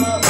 love.